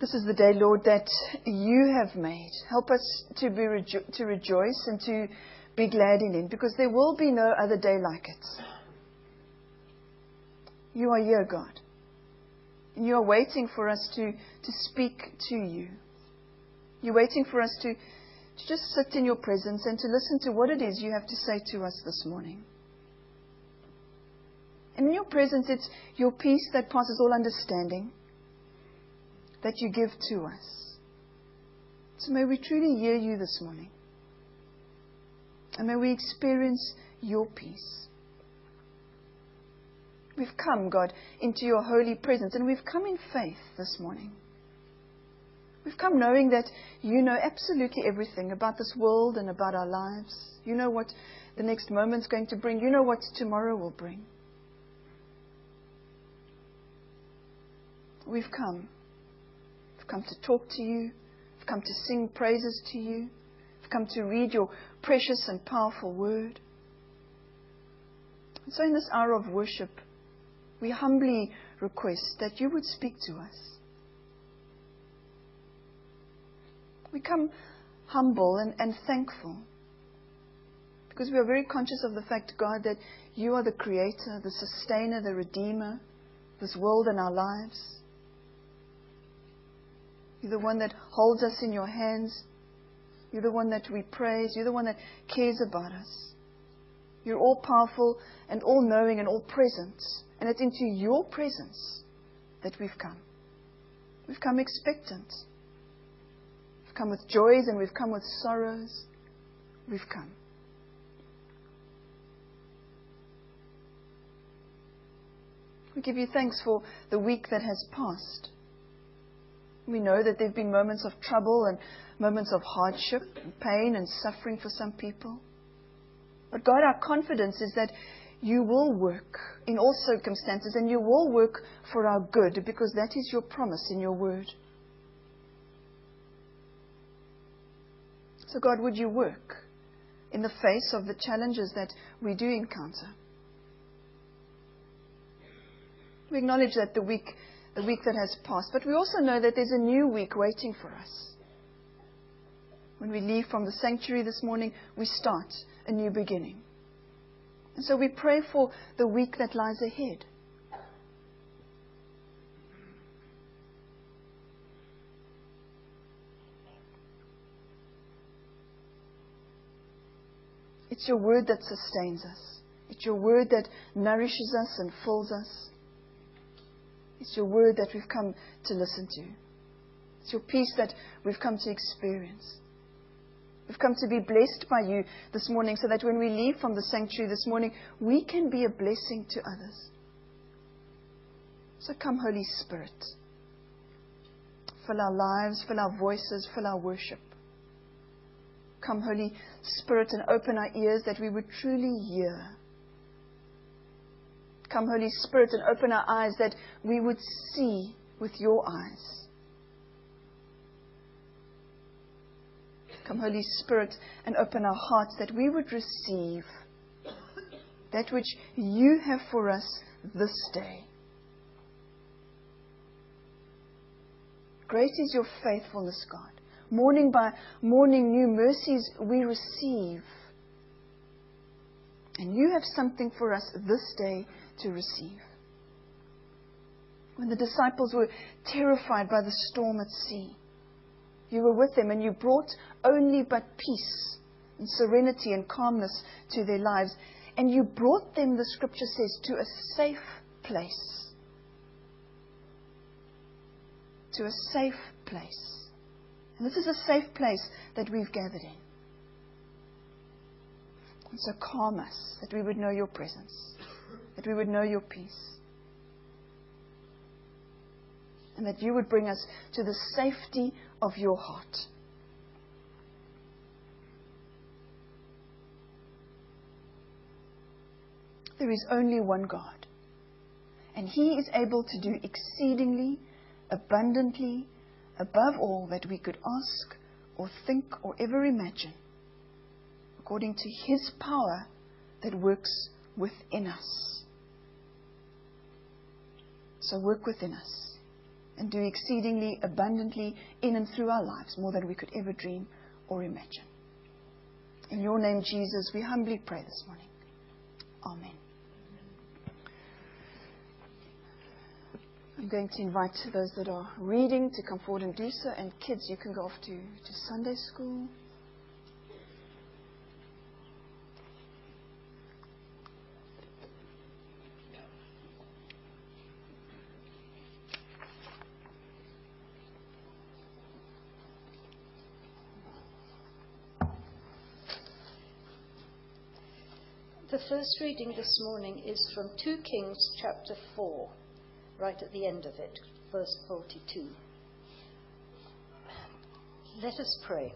This is the day, Lord, that you have made. Help us to, be rejo- to rejoice and to be glad in it, because there will be no other day like it. You are here, God. You are waiting for us to, to speak to you. You're waiting for us to, to just sit in your presence and to listen to what it is you have to say to us this morning. And in your presence, it's your peace that passes all understanding that you give to us. So may we truly hear you this morning. And may we experience your peace. We've come, God, into your holy presence, and we've come in faith this morning. We've come knowing that you know absolutely everything about this world and about our lives. You know what the next moment's going to bring. You know what tomorrow will bring. We've come come to talk to you. I've come to sing praises to you. I've come to read your precious and powerful word. And so, in this hour of worship, we humbly request that you would speak to us. We come humble and, and thankful because we are very conscious of the fact, God, that you are the creator, the sustainer, the redeemer, this world and our lives. You're the one that holds us in your hands. You're the one that we praise. You're the one that cares about us. You're all powerful and all knowing and all present. And it's into your presence that we've come. We've come expectant. We've come with joys and we've come with sorrows. We've come. We give you thanks for the week that has passed. We know that there have been moments of trouble and moments of hardship and pain and suffering for some people. But God, our confidence is that you will work in all circumstances and you will work for our good because that is your promise in your word. So, God, would you work in the face of the challenges that we do encounter? We acknowledge that the week the week that has passed. But we also know that there's a new week waiting for us. When we leave from the sanctuary this morning, we start a new beginning. And so we pray for the week that lies ahead. It's your word that sustains us. It's your word that nourishes us and fills us. It's your word that we've come to listen to. It's your peace that we've come to experience. We've come to be blessed by you this morning so that when we leave from the sanctuary this morning, we can be a blessing to others. So come, Holy Spirit. Fill our lives, fill our voices, fill our worship. Come, Holy Spirit, and open our ears that we would truly hear Come, Holy Spirit, and open our eyes that we would see with your eyes. Come, Holy Spirit, and open our hearts that we would receive that which you have for us this day. Great is your faithfulness, God. Morning by morning, new mercies we receive. And you have something for us this day to receive. When the disciples were terrified by the storm at sea, you were with them and you brought only but peace and serenity and calmness to their lives. And you brought them, the scripture says, to a safe place. To a safe place. And this is a safe place that we've gathered in. And so calm us that we would know your presence that we would know your peace. And that you would bring us to the safety of your heart. There is only one God. And He is able to do exceedingly, abundantly, above all that we could ask or think or ever imagine, according to His power that works within us. So work within us and do exceedingly abundantly in and through our lives, more than we could ever dream or imagine. In your name, Jesus, we humbly pray this morning. Amen. I'm going to invite those that are reading to come forward and do so, and kids, you can go off to, to Sunday school. The first reading this morning is from 2 Kings chapter 4, right at the end of it, verse 42. Let us pray.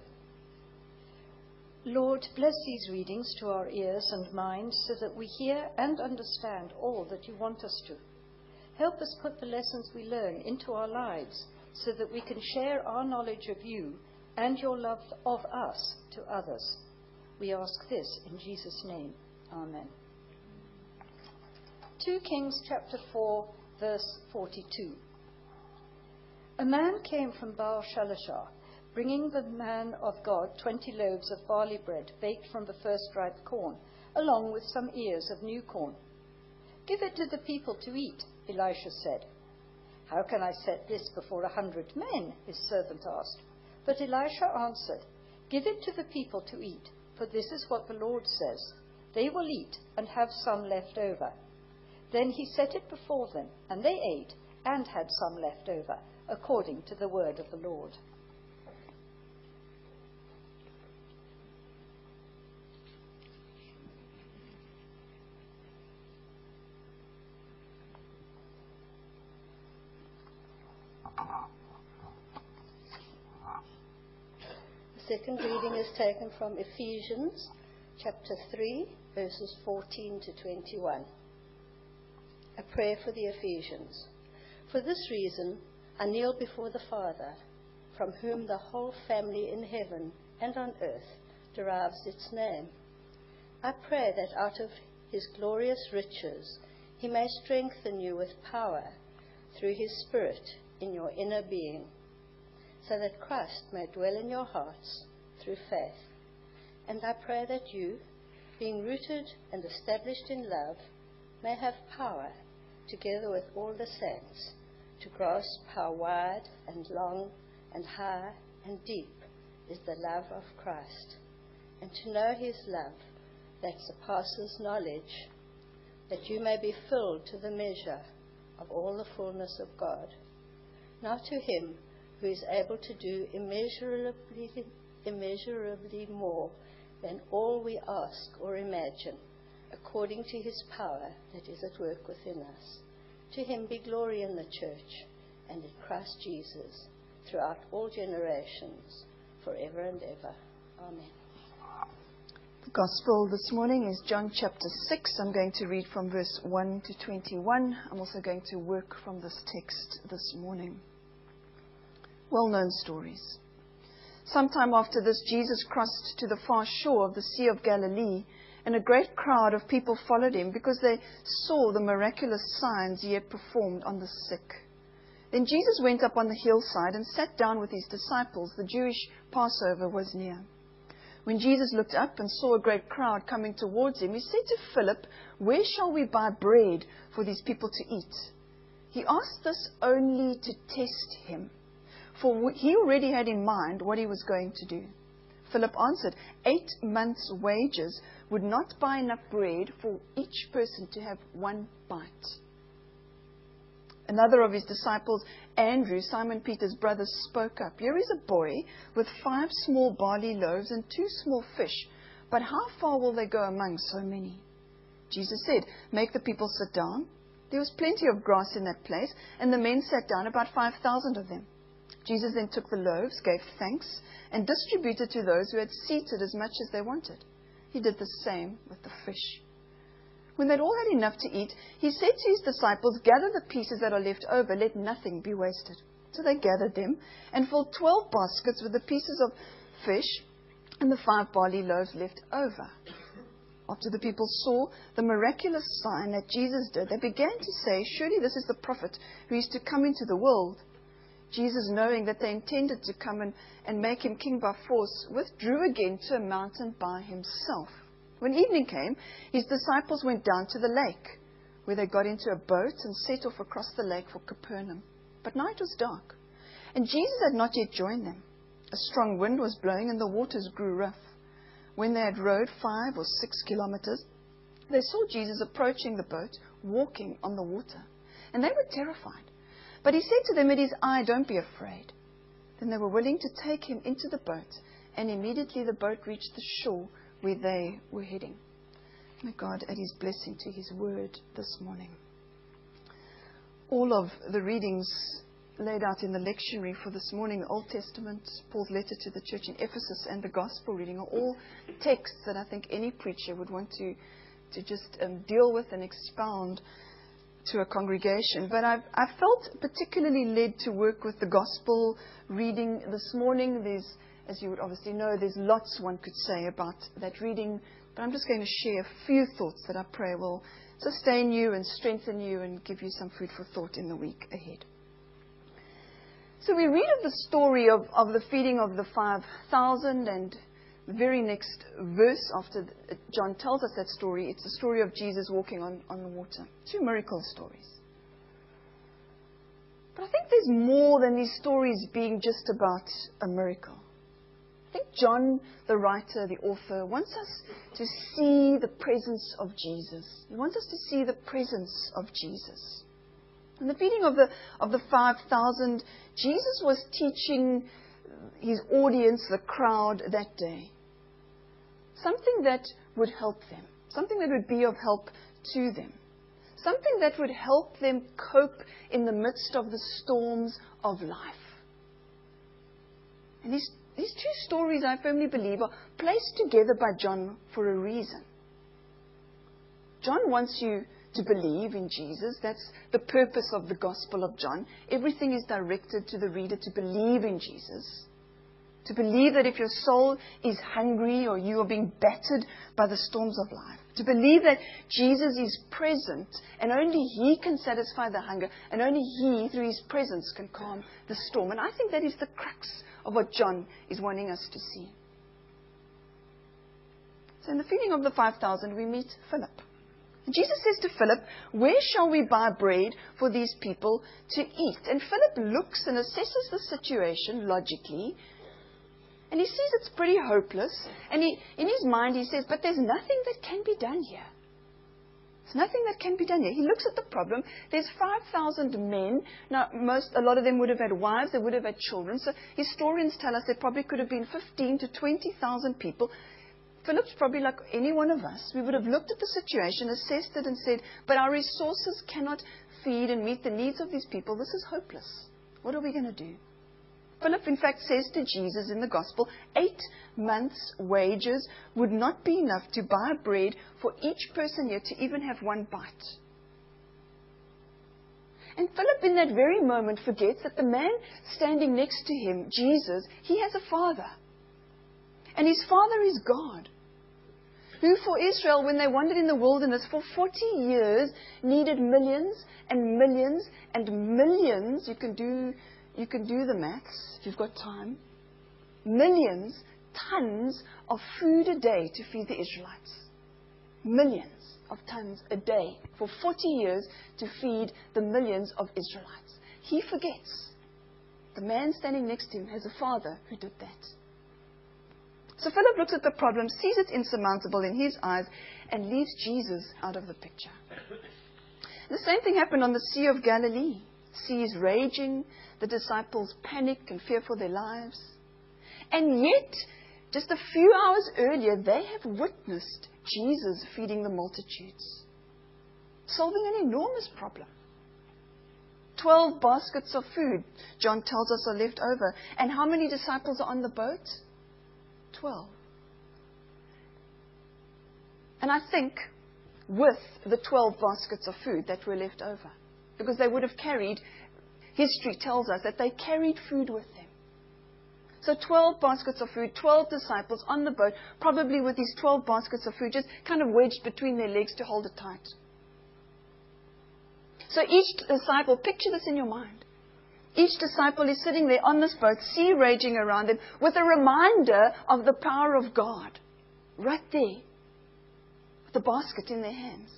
Lord, bless these readings to our ears and minds so that we hear and understand all that you want us to. Help us put the lessons we learn into our lives so that we can share our knowledge of you and your love of us to others. We ask this in Jesus' name. Amen. 2 Kings chapter 4, verse 42. A man came from Baal Shalishah, bringing the man of God twenty loaves of barley bread baked from the first ripe corn, along with some ears of new corn. Give it to the people to eat, Elisha said. How can I set this before a hundred men? his servant asked. But Elisha answered, Give it to the people to eat, for this is what the Lord says. They will eat and have some left over. Then he set it before them, and they ate and had some left over, according to the word of the Lord. The second reading is taken from Ephesians chapter 3, verses 14 to 21. A prayer for the Ephesians. For this reason, I kneel before the Father, from whom the whole family in heaven and on earth derives its name. I pray that out of his glorious riches he may strengthen you with power through his Spirit in your inner being, so that Christ may dwell in your hearts through faith. And I pray that you, being rooted and established in love, may have power, together with all the saints, to grasp how wide and long and high and deep is the love of Christ, and to know his love that surpasses knowledge, that you may be filled to the measure of all the fullness of God. Now to him who is able to do immeasurably, immeasurably more than all we ask or imagine, according to his power that is at work within us. To him be glory in the church and in Christ Jesus throughout all generations, forever and ever. Amen. The Gospel this morning is John chapter 6. I'm going to read from verse 1 to 21. I'm also going to work from this text this morning. Well known stories. Sometime after this, Jesus crossed to the far shore of the Sea of Galilee, and a great crowd of people followed him because they saw the miraculous signs he had performed on the sick. Then Jesus went up on the hillside and sat down with his disciples. The Jewish Passover was near. When Jesus looked up and saw a great crowd coming towards him, he said to Philip, Where shall we buy bread for these people to eat? He asked this only to test him for he already had in mind what he was going to do. Philip answered, Eight months' wages would not buy enough bread for each person to have one bite. Another of his disciples, Andrew, Simon Peter's brother, spoke up. Here is a boy with five small barley loaves and two small fish, but how far will they go among so many? Jesus said, Make the people sit down. There was plenty of grass in that place, and the men sat down, about 5,000 of them. Jesus then took the loaves, gave thanks, and distributed to those who had seated as much as they wanted. He did the same with the fish. When they'd all had enough to eat, he said to his disciples, Gather the pieces that are left over, let nothing be wasted. So they gathered them and filled twelve baskets with the pieces of fish and the five barley loaves left over. After the people saw the miraculous sign that Jesus did, they began to say, Surely this is the prophet who is to come into the world. Jesus, knowing that they intended to come and, and make him king by force, withdrew again to a mountain by himself. When evening came, his disciples went down to the lake, where they got into a boat and set off across the lake for Capernaum. But night was dark, and Jesus had not yet joined them. A strong wind was blowing, and the waters grew rough. When they had rowed five or six kilometers, they saw Jesus approaching the boat, walking on the water. And they were terrified. But he said to them, It is I, don't be afraid. Then they were willing to take him into the boat, and immediately the boat reached the shore where they were heading. May God add his blessing to his word this morning. All of the readings laid out in the lectionary for this morning, the Old Testament, Paul's letter to the church in Ephesus, and the Gospel reading are all texts that I think any preacher would want to, to just um, deal with and expound to a congregation. But I've, I felt particularly led to work with the Gospel reading this morning. There's, as you would obviously know, there's lots one could say about that reading, but I'm just going to share a few thoughts that I pray will sustain you and strengthen you and give you some food for thought in the week ahead. So we read of the story of, of the feeding of the 5,000, and the very next verse after uh, John tells us that story, it's the story of Jesus walking on, on the water. Two miracle stories. But I think there's more than these stories being just about a miracle. I think John, the writer, the author, wants us to see the presence of Jesus. He wants us to see the presence of Jesus. In the feeding of the, of the 5,000, Jesus was teaching his audience, the crowd, that day. Something that would help them. Something that would be of help to them. Something that would help them cope in the midst of the storms of life. And these, these two stories, I firmly believe, are placed together by John for a reason. John wants you to believe in Jesus. That's the purpose of the Gospel of John. Everything is directed to the reader to believe in Jesus. To believe that if your soul is hungry or you are being battered by the storms of life, to believe that Jesus is present and only He can satisfy the hunger and only He, through His presence, can calm the storm. And I think that is the crux of what John is wanting us to see. So, in the feeding of the 5,000, we meet Philip. Jesus says to Philip, Where shall we buy bread for these people to eat? And Philip looks and assesses the situation logically, and he sees it's pretty hopeless. And he, in his mind, he says, But there's nothing that can be done here. There's nothing that can be done here. He looks at the problem. There's 5,000 men. Now, most, a lot of them would have had wives, they would have had children. So historians tell us there probably could have been 15 to 20,000 people Philip's probably like any one of us. We would have looked at the situation, assessed it, and said, But our resources cannot feed and meet the needs of these people. This is hopeless. What are we going to do? Philip, in fact, says to Jesus in the Gospel, eight months' wages would not be enough to buy bread for each person here to even have one bite. And Philip, in that very moment, forgets that the man standing next to him, Jesus, he has a father. And his father is God who for Israel, when they wandered in the wilderness for 40 years, needed millions and millions and millions. You can do, you can do the maths if you've got time. Millions, tons of food a day to feed the Israelites. Millions of tons a day for 40 years to feed the millions of Israelites. He forgets. The man standing next to him has a father who did that. So Philip looks at the problem, sees it insurmountable in his eyes, and leaves Jesus out of the picture. The same thing happened on the Sea of Galilee. Sea is raging, the disciples panic and fear for their lives. And yet, just a few hours earlier, they have witnessed Jesus feeding the multitudes, solving an enormous problem. Twelve baskets of food, John tells us, are left over. And how many disciples are on the boat? 12. And I think with the 12 baskets of food that were left over, because they would have carried, history tells us that they carried food with them. So 12 baskets of food, 12 disciples on the boat, probably with these 12 baskets of food just kind of wedged between their legs to hold it tight. So each disciple, picture this in your mind. Each disciple is sitting there on this boat, sea raging around them, with a reminder of the power of God. Right there. With the basket in their hands.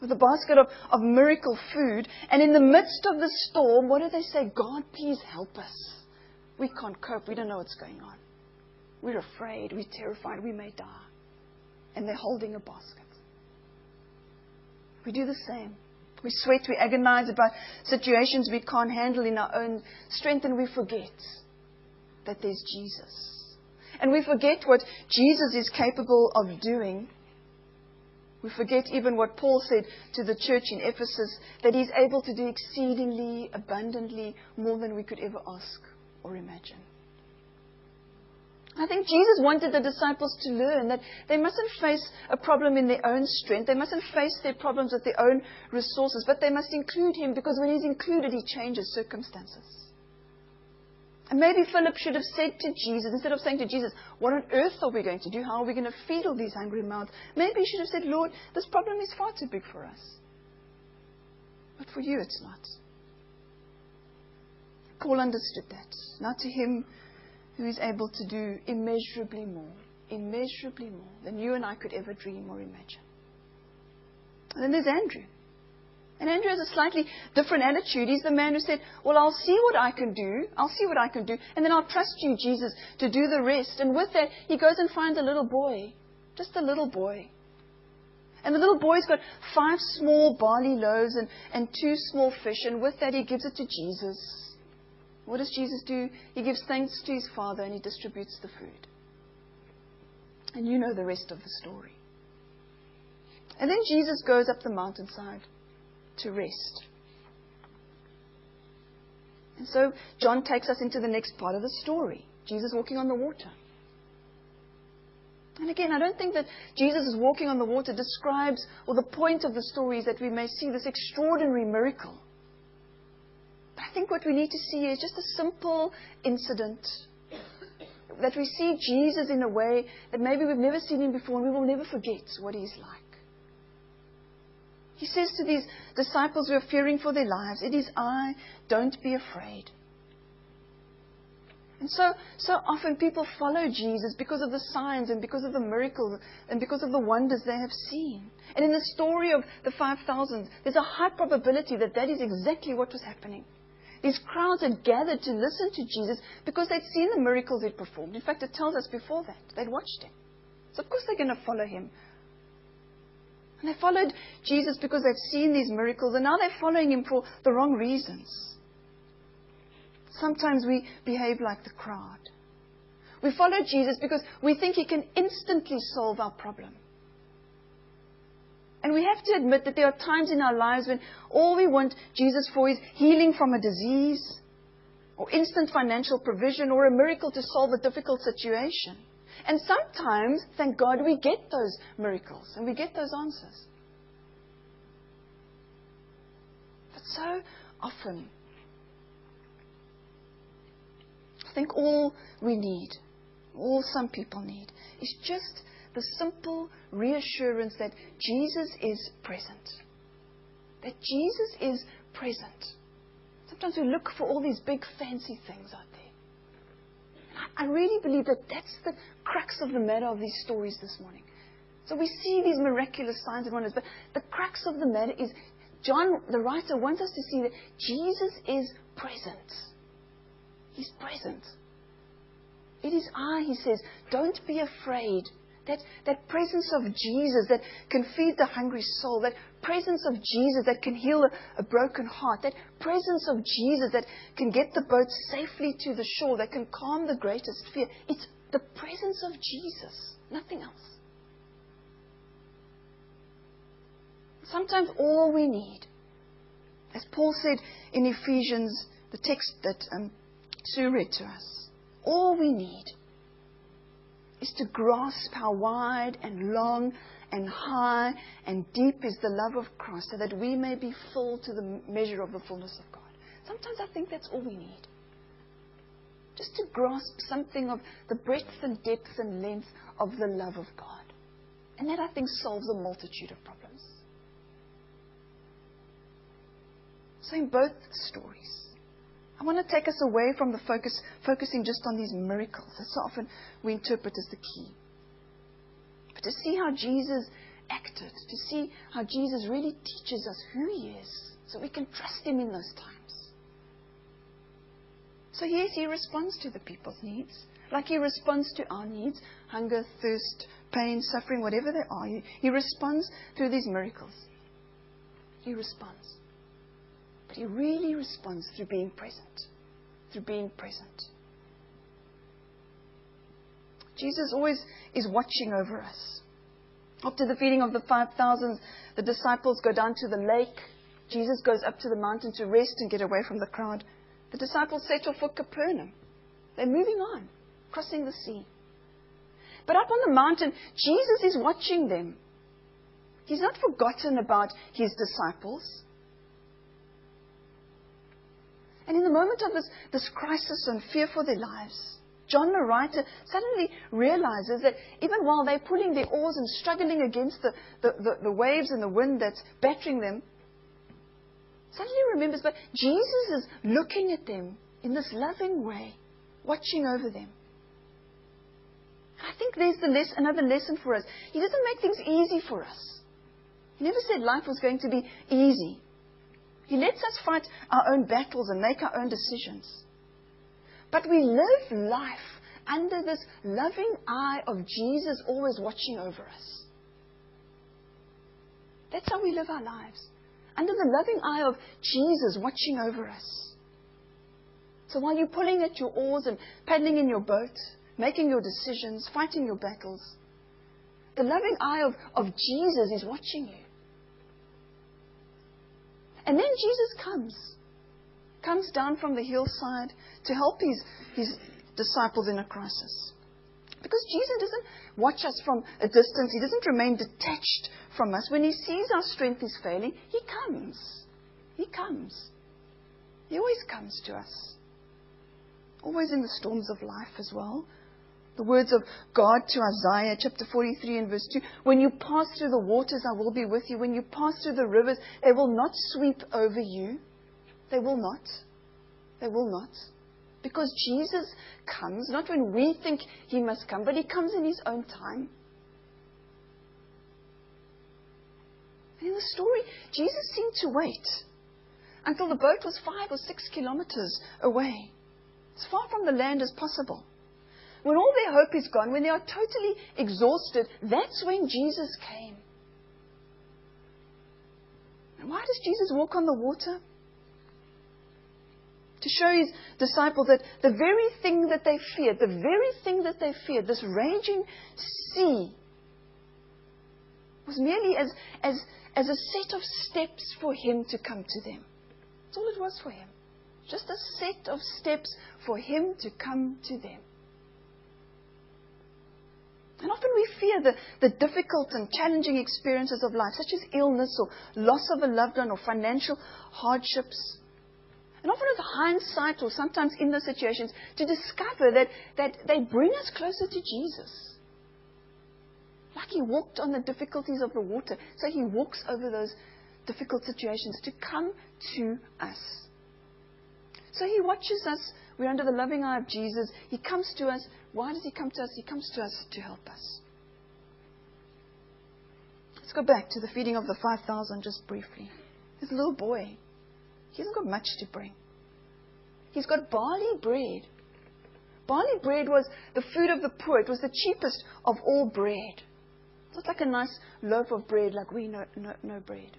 With a basket of, of miracle food. And in the midst of the storm, what do they say? God, please help us. We can't cope. We don't know what's going on. We're afraid. We're terrified. We may die. And they're holding a basket. We do the same. We sweat, we agonize about situations we can't handle in our own strength, and we forget that there's Jesus. And we forget what Jesus is capable of doing. We forget even what Paul said to the church in Ephesus that he's able to do exceedingly, abundantly, more than we could ever ask or imagine. I think Jesus wanted the disciples to learn that they mustn't face a problem in their own strength. They mustn't face their problems with their own resources, but they must include Him because when He's included, He changes circumstances. And maybe Philip should have said to Jesus, instead of saying to Jesus, What on earth are we going to do? How are we going to feed all these hungry mouths? Maybe he should have said, Lord, this problem is far too big for us. But for you, it's not. Paul understood that. Now to him who is able to do immeasurably more, immeasurably more than you and I could ever dream or imagine. And then there's Andrew. And Andrew has a slightly different attitude. He's the man who said, Well, I'll see what I can do. I'll see what I can do. And then I'll trust you, Jesus, to do the rest. And with that, he goes and finds a little boy. Just a little boy. And the little boy's got five small barley loaves and, and two small fish. And with that, he gives it to Jesus. What does Jesus do? He gives thanks to his Father and he distributes the food. And you know the rest of the story. And then Jesus goes up the mountainside to rest. And so John takes us into the next part of the story Jesus walking on the water. And again, I don't think that Jesus is walking on the water describes, or the point of the story is that we may see this extraordinary miracle. But I think what we need to see is just a simple incident. That we see Jesus in a way that maybe we've never seen him before and we will never forget what he's like. He says to these disciples who are fearing for their lives, It is I, don't be afraid. And so, so often people follow Jesus because of the signs and because of the miracles and because of the wonders they have seen. And in the story of the 5,000, there's a high probability that that is exactly what was happening. These crowds had gathered to listen to Jesus because they'd seen the miracles he'd performed. In fact, it tells us before that. They'd watched him. So, of course, they're going to follow him. And they followed Jesus because they've seen these miracles, and now they're following him for the wrong reasons. Sometimes we behave like the crowd. We follow Jesus because we think he can instantly solve our problem. And we have to admit that there are times in our lives when all we want Jesus for is healing from a disease, or instant financial provision, or a miracle to solve a difficult situation. And sometimes, thank God, we get those miracles and we get those answers. But so often, I think all we need, all some people need, is just the simple reassurance that Jesus is present. That Jesus is present. Sometimes we look for all these big fancy things out. I really believe that that's the crux of the matter of these stories this morning. So we see these miraculous signs and wonders, but the crux of the matter is John, the writer, wants us to see that Jesus is present. He's present. It is I, he says. Don't be afraid. That, that presence of Jesus that can feed the hungry soul, that presence of Jesus that can heal a, a, broken heart, that presence of Jesus that can get the boat safely to the shore, that can calm the greatest fear. It's the presence of Jesus, nothing else. Sometimes all we need, as Paul said in Ephesians, the text that um, Sue read to us, all we need is to grasp how wide and long and high and deep is the love of Christ so that we may be full to the measure of the fullness of God. Sometimes I think that's all we need. Just to grasp something of the breadth and depth and length of the love of God. And that I think solves a multitude of problems. So in both stories, I want to take us away from the focus, focusing just on these miracles that so often we interpret as the key. But to see how Jesus acted, to see how Jesus really teaches us who He is, so we can trust Him in those times. So, yes, He responds to the people's needs, like He responds to our needs hunger, thirst, pain, suffering, whatever they are. He, he responds through these miracles. He responds. But He really responds through being present. Through being present. Jesus always is watching over us. After the feeding of the 5,000, the disciples go down to the lake. Jesus goes up to the mountain to rest and get away from the crowd. The disciples set off for Capernaum. They're moving on, crossing the sea. But up on the mountain, Jesus is watching them. He's not forgotten about his disciples. And in the moment of this, this crisis and fear for their lives, John the writer suddenly realizes that even while they're pulling their oars and struggling against the, the, the, the waves and the wind that's battering them, suddenly remembers, but Jesus is looking at them in this loving way, watching over them. I think there's the another lesson for us. He doesn't make things easy for us. He never said life was going to be easy. He lets us fight our own battles and make our own decisions. But we live life under this loving eye of Jesus always watching over us. That's how we live our lives. Under the loving eye of Jesus watching over us. So while you're pulling at your oars and paddling in your boat, making your decisions, fighting your battles, the loving eye of, of Jesus is watching you. And then Jesus comes comes down from the hillside to help his, his disciples in a crisis. Because Jesus doesn't watch us from a distance, He doesn't remain detached from us. When He sees our strength is failing, He comes. He comes. He always comes to us. Always in the storms of life as well. The words of God to Isaiah, chapter 43 and verse 2 When you pass through the waters, I will be with you. When you pass through the rivers, they will not sweep over you. They will not. They will not. Because Jesus comes not when we think he must come, but he comes in his own time. And in the story, Jesus seemed to wait until the boat was five or six kilometers away, as far from the land as possible. When all their hope is gone, when they are totally exhausted, that's when Jesus came. And why does Jesus walk on the water? to show his disciples that the very thing that they feared, the very thing that they feared, this raging sea, was merely as, as, as a set of steps for him to come to them. That's all it was for him. Just a set of steps for him to come to them. And often we fear the, the difficult and challenging experiences of life, such as illness or loss of a loved one or financial hardships. And often with hindsight, or sometimes in those situations, to discover that, that they bring us closer to Jesus. Like he walked on the difficulties of the water, so he walks over those difficult situations to come to us. So he watches us. We're under the loving eye of Jesus. He comes to us. Why does he come to us? He comes to us to help us. Let's go back to the feeding of the 5,000 just briefly. This little boy he hasn't got much to bring. He's got barley bread. Barley bread was the food of the poor. It was the cheapest of all bread. It's not like a nice loaf of bread like we know, know bread.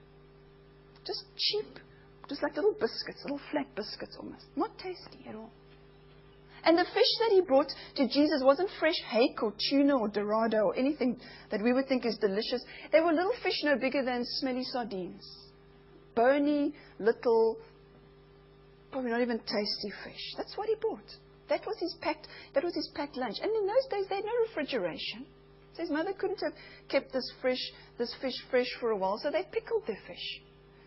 Just cheap, just like little biscuits, little flat biscuits almost. Not tasty at all. And the fish that he brought to Jesus wasn't fresh hake or tuna or dorado or anything that we would think is delicious. They were little fish no bigger than smelly sardines bony little, probably not even tasty fish. That's what he bought. That was his packed, that was his packed lunch. And in those days, they had no refrigeration. So his mother couldn't have kept this fish, this fish fresh for a while, so they pickled their fish.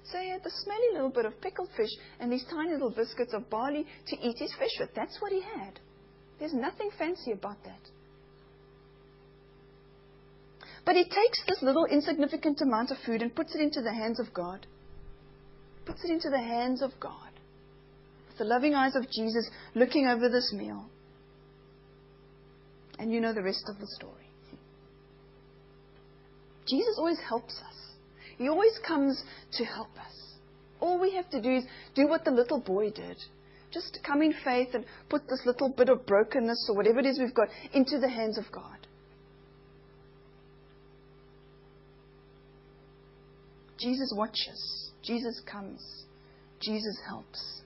So he had the smelly little bit of pickled fish and these tiny little biscuits of barley to eat his fish with. That's what he had. There's nothing fancy about that. But he takes this little insignificant amount of food and puts it into the hands of God. puts it into the hands of God. With the loving eyes of Jesus looking over this meal. And you know the rest of the story. Jesus always helps us. He always comes to help us. All we have to do is do what the little boy did. Just come in faith and put this little bit of brokenness or whatever it is we've got into the hands of God. Jesus watches. Jesus comes. Jesus helps.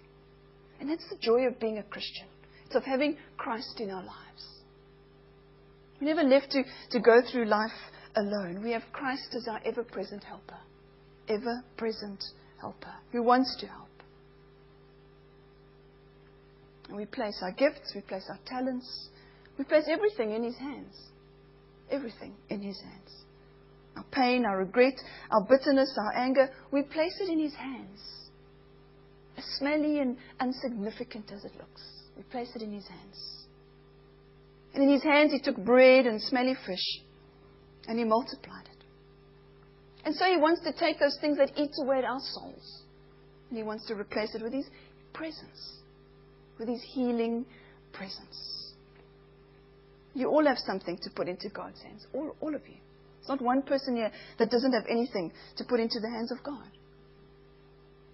And that's the joy of being a Christian. It's of having Christ in our lives. We're never left to, to go through life alone. We have Christ as our ever present helper. Ever present helper who wants to help. And we place our gifts, we place our talents, we place everything in His hands. Everything in His hands. Our pain, our regret, our bitterness, our anger, we place it in His hands. As smelly and insignificant as it looks, we place it in His hands. And in His hands, He took bread and smelly fish and He multiplied it. And so He wants to take those things that eat away at our souls and He wants to replace it with His presence, with His healing presence. You all have something to put into God's hands, all, all of you. It's not one person here that doesn't have anything to put into the hands of God.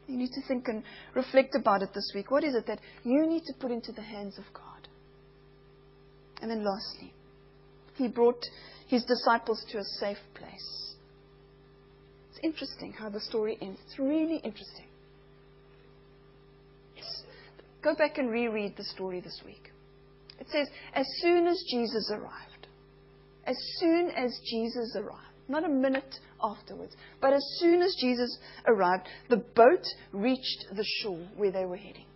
You need to think and reflect about it this week. What is it that you need to put into the hands of God? And then lastly, He brought His disciples to a safe place. It's interesting how the story ends. It's really interesting. Go back and reread the story this week. It says, as soon as Jesus arrived, as soon as Jesus arrived, not a minute afterwards, but as soon as Jesus arrived, the boat reached the shore where they were heading.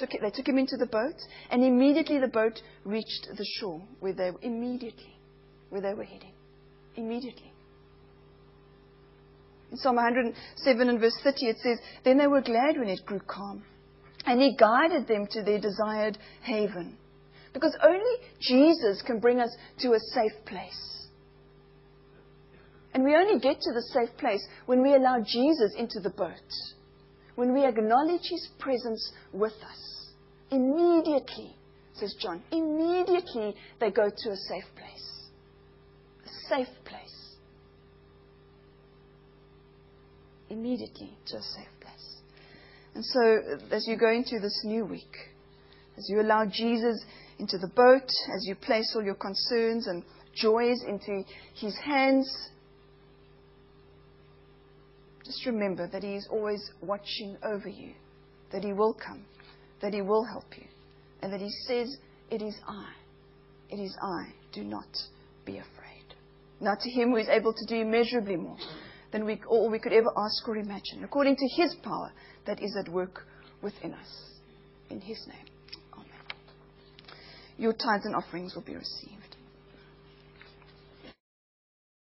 Took it, they took him into the boat, and immediately the boat reached the shore where they immediately where they were heading. Immediately. In Psalm 107 and verse 30, it says, Then they were glad when it grew calm, and he guided them to their desired haven. Because only Jesus can bring us to a safe place. And we only get to the safe place when we allow Jesus into the boat, when we acknowledge his presence with us. Immediately, says John, immediately they go to a safe place. A safe place. Immediately to a safe place. And so, as you go into this new week, as you allow Jesus into the boat, as you place all your concerns and joys into his hands, just remember that he is always watching over you, that he will come, that he will help you, and that he says, It is I. It is I. Do not be afraid. Now, to him who is able to do immeasurably more than we, all we could ever ask or imagine, according to his power that is at work within us. In his name. Amen. Your tithes and offerings will be received.